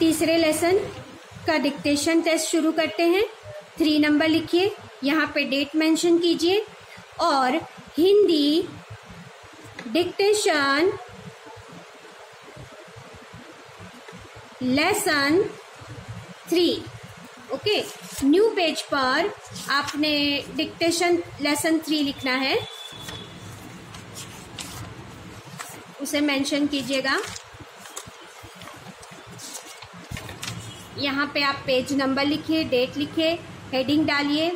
तीसरे लेसन का dictation test शुरू करते हैं। थ्री नंबर लिखिए, यहाँ पे डेट मेंशन कीजिए और Hindi dictation lesson three okay new page पर आपने डिक्टेशन लेसन थ्री लिखना है। उसे मेंशन कीजिएगा। यहाँ पे आप पेज नंबर लिखिए डेट लिखिए हेडिंग डालिए,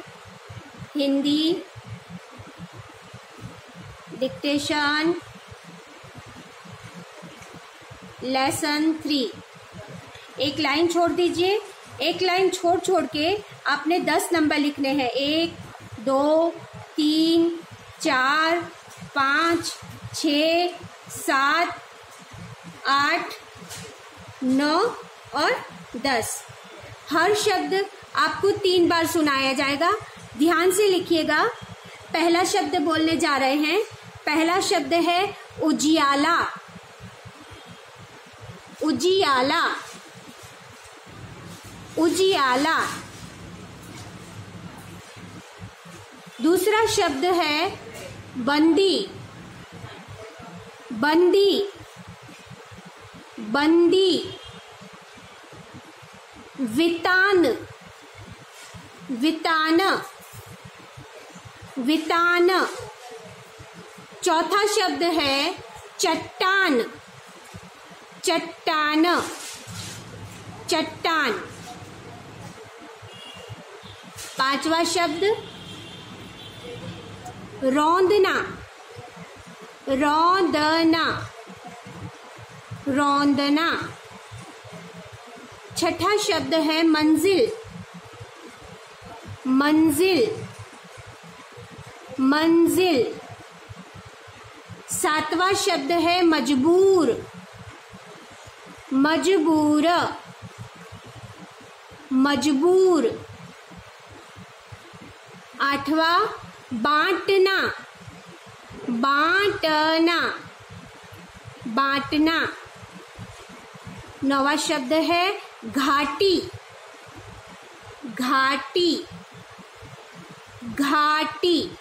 हिंदी डिक्टेशन लेसन थ्री एक लाइन छोड़ दीजिए। एक लाइन छोड़ छोड़ के आपने दस नंबर लिखने हैं। एक, दो, तीन, चार, पाँच, छ, सात, आठ, नौ और दस। हर शब्द आपको तीन बार सुनाया जाएगा। ध्यान से लिखिएगा। पहला शब्द बोलने जा रहे हैं। पहला शब्द है उजियाला। उजियाला। उजियाला। दूसरा शब्द है बंदी। बंदी। बंदी। वितान। वितान। वितान। चौथा शब्द है चट्टान। चट्टान। चट्टान। पांचवा शब्द रौंदना। रौंदना। रौंदना। छठा शब्द है मंजिल। मंजिल। मंजिल। सातवां शब्द है मजबूर। मजबूर। मजबूर। आठवां, बांटना। बांटना। बांटना। नवा शब्द है घाटी। घाटी। घाटी।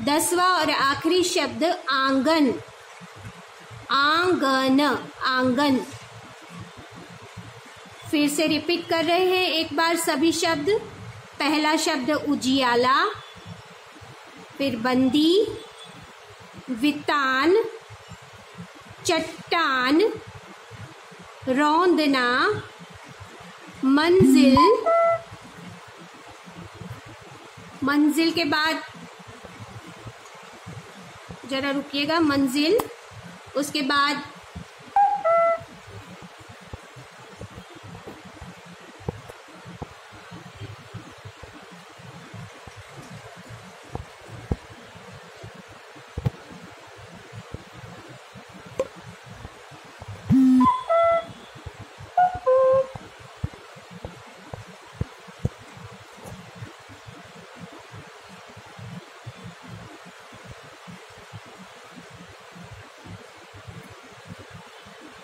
दसवा और आखिरी शब्द आँगन। आँगन आँगन। फिर से रिपीट कर रहे हैं एक बार सभी शब्द। पहला शब्द उजियाला, फिर बंदी, वितान, चट्टान रौंदना मंजिल मंजिल के बाद जरा रुकिएगा मंजिल उसके बाद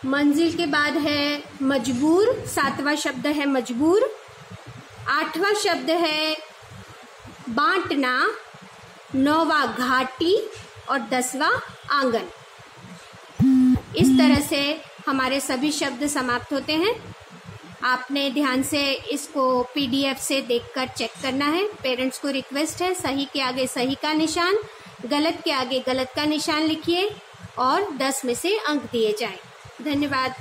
मंजिल के बाद है मजबूर, सातवां शब्द है मजबूर, आठवां शब्द है बांटना, नौवा घाटी और दसवां आँगन। इस तरह से हमारे सभी शब्द समाप्त होते हैं। आपने ध्यान से इसको पीडीएफ से देखकर चेक करना है। पेरेंट्स को रिक्वेस्ट है, सही के आगे सही का निशान, गलत के आगे गलत का निशान लिखिए और 10 में से अंक दिए जाएँ। धन्यवाद